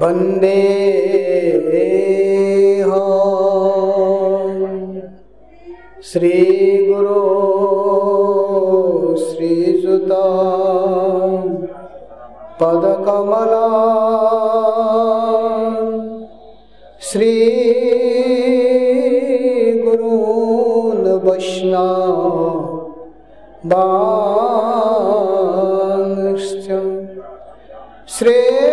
वंदे श्रीगुरो श्रीसुत पदकमला श्रीगुरून् वैष्णवांश्च श्रेरोपा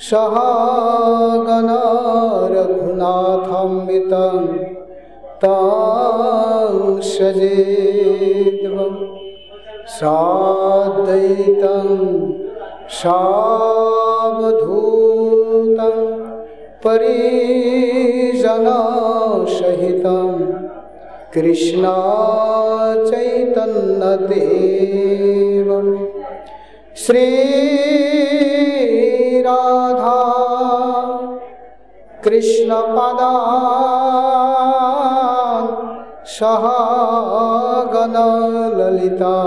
सहागण रघुनाथमितं तं सजेद्वं साद्वैतं सावधूतं कृष्णा चैतन्यदेवं কৃষ্ণ কৃষ্ণপদান সহগণ শ্রী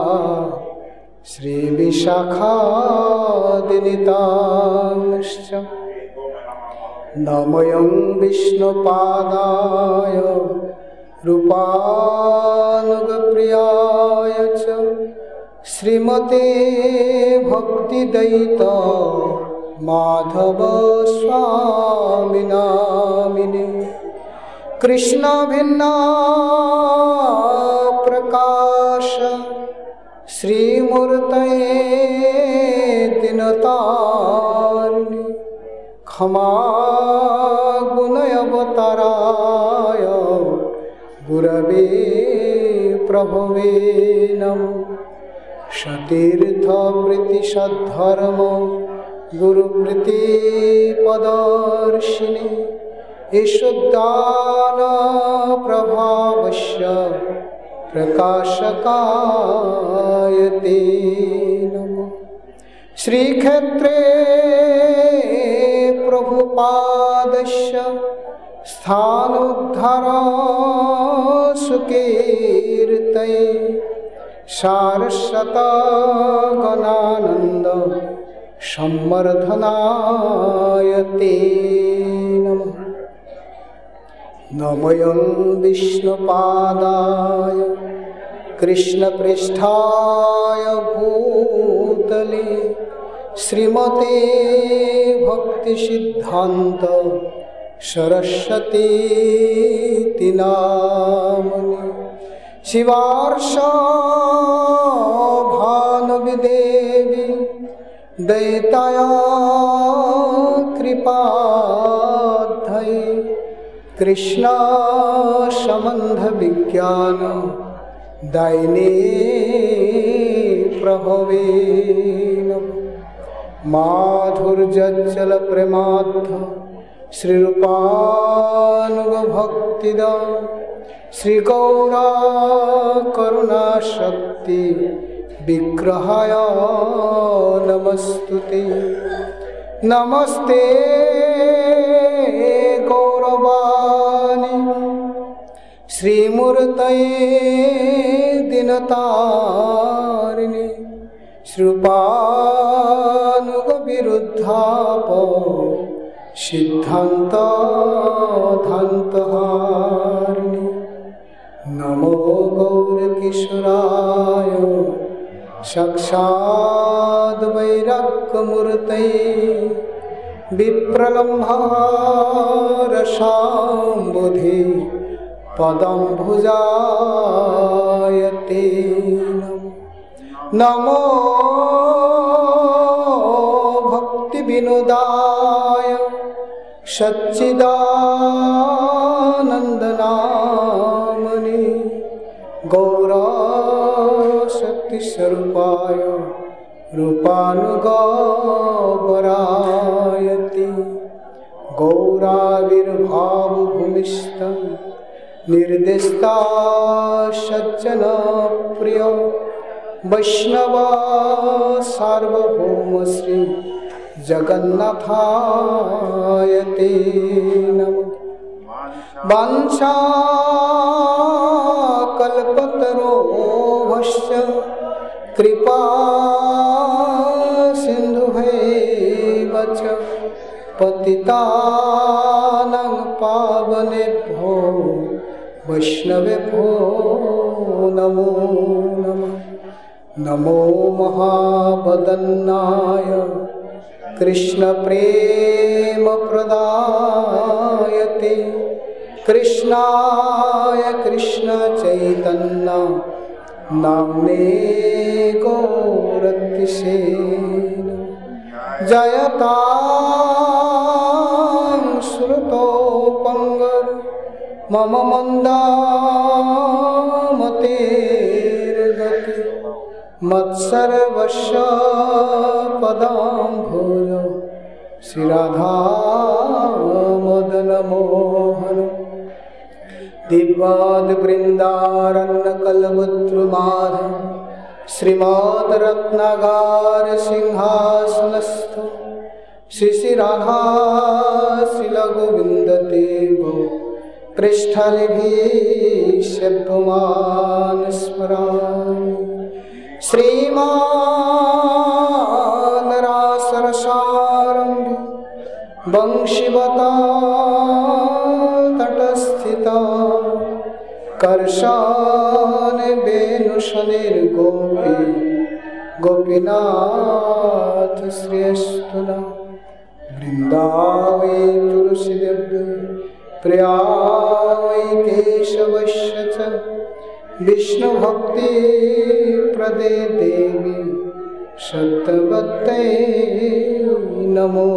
শ্রীবিশাখাদিনিতাংশ্চ নময়ং বিষ্ণুপাদায় রূপানুগপ্রিয়ায় চ। শ্রীমতে ভক্তিদয়িতা भक्तिदयिता माधवस्वामिनामिने कृष्णभिन्ना प्रकाश श्रीमूर्तये दिनतारिणि क्षमा गुणयवतराय गुरवे प्रभवे नमो सतीर्थप्रीतिसद्धर्म गुरुप्रीतिपदर्शिनि ईशुद्दानप्रभावस्य प्रकाशकाय ते नमः। श्रीक्षेत्रे प्रभुपादस्य स्थानुद्धरसुकीर्तये सारस्वतगणानन्द সম্বর্ধনায়তে নম। নময়ং বিষ্ণুপাদায় কৃষ্ণপৃষ্ঠায় ভূতলে শ্রীমতে ভক্তিসিদ্ধান্ত সরস্বতী তিনামনি শিবার্ষা दैतया कृपाधये कृष्णासम्बन्धविज्ञान दैने प्रभवे माधुर्यजलप्रेमाद्ध श्रीरूपानुगभक्तिद श्रीगौरा करुणाशक्ति विग्रहाय नमस्तुते नमस्ते गौरवाणी श्रीमूर्तये दिनतारिणि श्रुपानुगविरुद्धाप सिद्धान्तधान्तहारिणि नमो गौरकिशोराय साक्षाद्वैराग्यमूर्तये विप्रलम्भारसाम्बुधि पदं भुजायते नमो भक्तिविनोदाय सच्चिदानन्दनामनि गौराशक्तिस्वरूपाय रूपानुगौरायति गौराविर्भावभूमिस्थं निर्दिष्टा सज्जन प्रिय वैष्णवा सार्वभौम श्री जगन्नाथाय ते नमः। वंशा कृपा सिन्धुभैव च भो पावनेभ्यो भो नमो नमः। नमो महावदन्नाय कृष्णप्रेमप्रदायते कृष्णाय कृष्णचैतन्य नाम्ने गौरतिसेन जयतां श्रुतो पङ्गर् मम मन्दामतेर्गति मत्सर्वस्व पदाम्भोज श्रीराधामदनमोहन दिव्याद्वृन्दारण्यकल्पद्रुमाध श्रीमद्रत्नगारसिंहासनस्थ श्रीश्रीराधा शिलगोविन्ददेव पृष्ठलिभिः शब्दमान् स्मरामि श्रीमान् रासरसारम्भि वंशिवता कर्षान् वेणुशनिर्गोपी गोपीनाथ श्रेष्ठुना वृन्दावै तुलसीदेव्य प्रिया वै केशवश्य च विष्णुभक्तिप्रदे देवी सत्यवत्ते नमो।